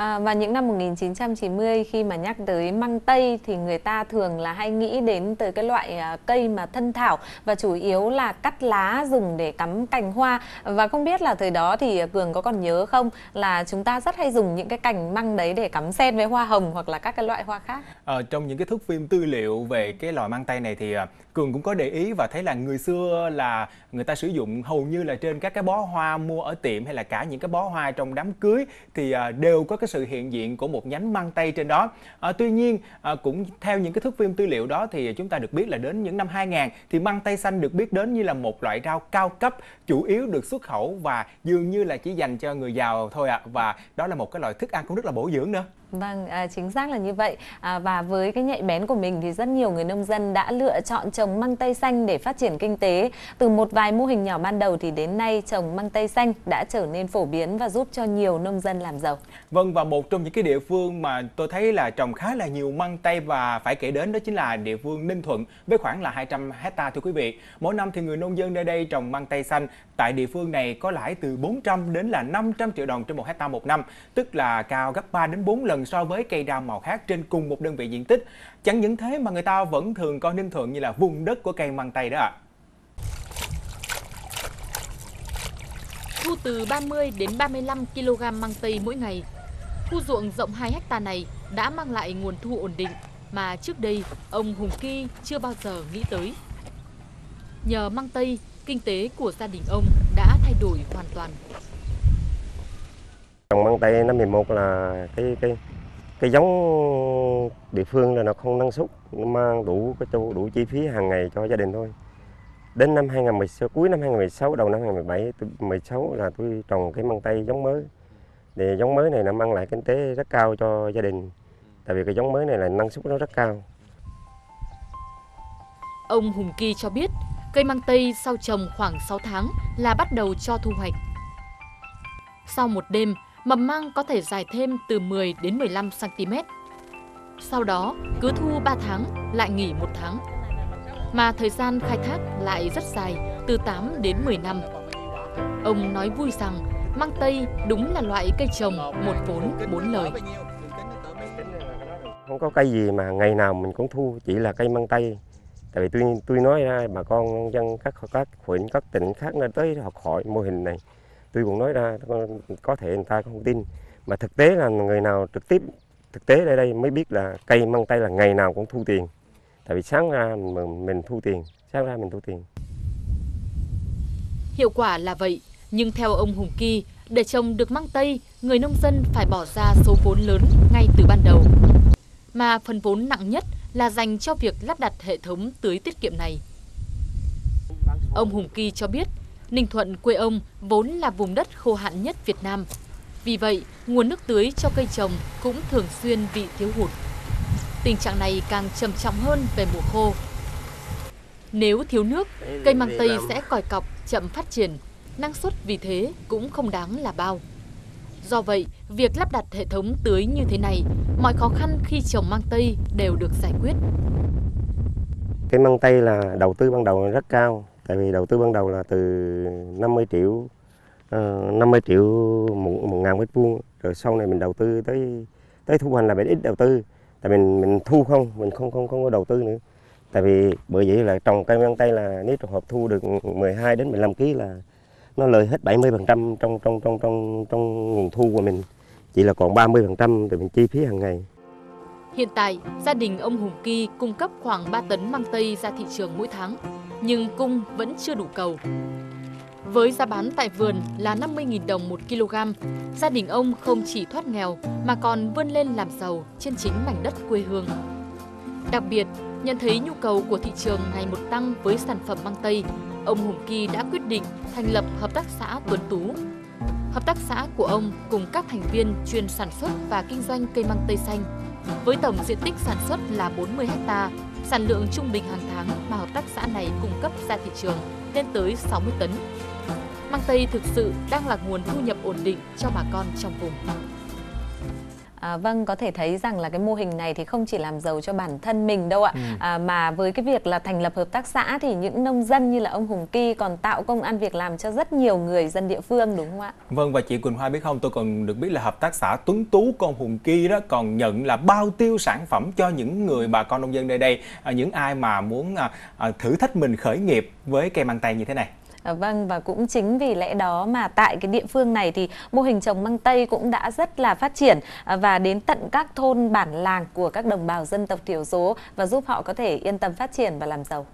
À, và những năm 1990 khi mà nhắc tới măng tây thì người ta thường là hay nghĩ đến tới cái loại à, cây mà thân thảo và chủ yếu là cắt lá dùng để cắm cành hoa và không biết là thời đó thì Cường có còn nhớ không là chúng ta rất hay dùng những cái cành măng đấy để cắm sen với hoa hồng hoặc là các cái loại hoa khác. À, trong những cái thước phim tư liệu về cái loài măng tây này thì à, Cường cũng có để ý và thấy là người xưa là người ta sử dụng hầu như là trên các cái bó hoa mua ở tiệm hay là cả những cái bó hoa trong đám cưới thì à, đều có cái sự hiện diện của một nhánh măng tây trên đó. À, tuy nhiên à, cũng theo những cái thước phim tư liệu đó thì chúng ta được biết là đến những năm 2000 thì măng tây xanh được biết đến như là một loại rau cao cấp chủ yếu được xuất khẩu và dường như là chỉ dành cho người giàu thôi ạ à. và đó là một cái loại thức ăn cũng rất là bổ dưỡng nữa. Vâng, à, chính xác là như vậy. À, và với cái nhạy bén của mình thì rất nhiều người nông dân đã lựa chọn trồng măng tây xanh để phát triển kinh tế. Từ một vài mô hình nhỏ ban đầu thì đến nay trồng măng tây xanh đã trở nên phổ biến và giúp cho nhiều nông dân làm giàu. Vâng và và một trong những cái địa phương mà tôi thấy là trồng khá là nhiều măng tây và phải kể đến đó chính là địa phương Ninh Thuận với khoảng là 200 hecta thưa quý vị. Mỗi năm thì người nông dân nơi đây trồng măng tây xanh tại địa phương này có lãi từ 400 đến là 500 triệu đồng trên một hecta một năm, tức là cao gấp 3 đến 4 lần lần so với cây đào màu khác trên cùng một đơn vị diện tích. Chẳng những thế mà người ta vẫn thường coi Ninh Thuận như là vùng đất của cây măng tây đó ạ. À. Thu từ 30 đến 35 kg măng tây mỗi ngày. Khu ruộng rộng 2 hecta này đã mang lại nguồn thu ổn định mà trước đây ông Hùng Kỳ chưa bao giờ nghĩ tới. Nhờ măng tây, kinh tế của gia đình ông đã thay đổi hoàn toàn. Trồng măng tây năm 11 là cái cái cái giống địa phương là nó không năng suất, nó mang đủ cái đủ chi phí hàng ngày cho gia đình thôi. Đến năm 2016, cuối năm 2016, đầu năm 2017, 16 là tôi trồng cái măng tây giống mới. Thì giống mới này nó mang lại kinh tế rất cao cho gia đình. Tại vì cái giống mới này là năng suất nó rất cao. Ông Hùng Kỳ cho biết, cây măng tây sau trồng khoảng 6 tháng là bắt đầu cho thu hoạch. Sau một đêm, mầm măng có thể dài thêm từ 10 đến 15 cm. Sau đó, cứ thu 3 tháng lại nghỉ một tháng. Mà thời gian khai thác lại rất dài, từ 8 đến 10 năm. Ông nói vui rằng măng tây đúng là loại cây trồng một vốn bốn lời. Không có cây gì mà ngày nào mình cũng thu, chỉ là cây măng tây. Tại vì tôi tôi nói ra bà con dân các các huyện các tỉnh khác nó tới học hỏi mô hình này. Tôi cũng nói ra có thể người ta không tin. Mà thực tế là người nào trực tiếp thực tế ở đây mới biết là cây măng tây là ngày nào cũng thu tiền. Tại vì sáng ra mình, mình thu tiền sáng ra mình thu tiền. Hiệu quả là vậy nhưng theo ông Hùng Kỳ để trồng được măng tây người nông dân phải bỏ ra số vốn lớn ngay từ ban đầu mà phần vốn nặng nhất là dành cho việc lắp đặt hệ thống tưới tiết kiệm này ông Hùng Kỳ cho biết Ninh Thuận quê ông vốn là vùng đất khô hạn nhất Việt Nam. Vì vậy, nguồn nước tưới cho cây trồng cũng thường xuyên bị thiếu hụt. Tình trạng này càng trầm trọng hơn về mùa khô. Nếu thiếu nước, cây măng tây sẽ còi cọc, chậm phát triển, năng suất vì thế cũng không đáng là bao. Do vậy, việc lắp đặt hệ thống tưới như thế này, mọi khó khăn khi trồng măng tây đều được giải quyết. Cái măng tây là đầu tư ban đầu rất cao, tại vì đầu tư ban đầu là từ 50 triệu ờ, 50 triệu một, một ngàn mét vuông rồi sau này mình đầu tư tới tới thu hoạch là mình ít đầu tư tại mình mình thu không mình không không không có đầu tư nữa tại vì bởi vậy là trồng cây măng tây là nếu trường hợp thu được 12 đến 15 kg là nó lời hết 70 phần trăm trong trong trong trong trong nguồn thu của mình chỉ là còn 30 phần trăm từ mình chi phí hàng ngày Hiện tại, gia đình ông Hùng Kỳ cung cấp khoảng 3 tấn măng tây ra thị trường mỗi tháng nhưng cung vẫn chưa đủ cầu. Với giá bán tại vườn là 50.000 đồng một kg, gia đình ông không chỉ thoát nghèo mà còn vươn lên làm giàu trên chính mảnh đất quê hương. Đặc biệt, nhận thấy nhu cầu của thị trường ngày một tăng với sản phẩm măng tây, ông Hùng Kỳ đã quyết định thành lập Hợp tác xã Tuấn Tú. Hợp tác xã của ông cùng các thành viên chuyên sản xuất và kinh doanh cây măng tây xanh. Với tổng diện tích sản xuất là 40 ha. Sản lượng trung bình hàng tháng mà hợp tác xã này cung cấp ra thị trường lên tới 60 tấn. Măng tây thực sự đang là nguồn thu nhập ổn định cho bà con trong vùng. À, vâng, có thể thấy rằng là cái mô hình này thì không chỉ làm giàu cho bản thân mình đâu ạ, ừ. à, mà với cái việc là thành lập hợp tác xã thì những nông dân như là ông Hùng Kỳ còn tạo công ăn việc làm cho rất nhiều người dân địa phương đúng không ạ? Vâng và chị Quỳnh Hoa biết không, tôi còn được biết là hợp tác xã Tuấn Tú con Hùng Kỳ đó còn nhận là bao tiêu sản phẩm cho những người bà con nông dân nơi đây, à, những ai mà muốn à, à, thử thách mình khởi nghiệp với cây măng tây như thế này. Ờ, vâng và cũng chính vì lẽ đó mà tại cái địa phương này thì mô hình trồng măng tây cũng đã rất là phát triển ờ, và đến tận các thôn bản làng của các đồng bào dân tộc thiểu số và giúp họ có thể yên tâm phát triển và làm giàu.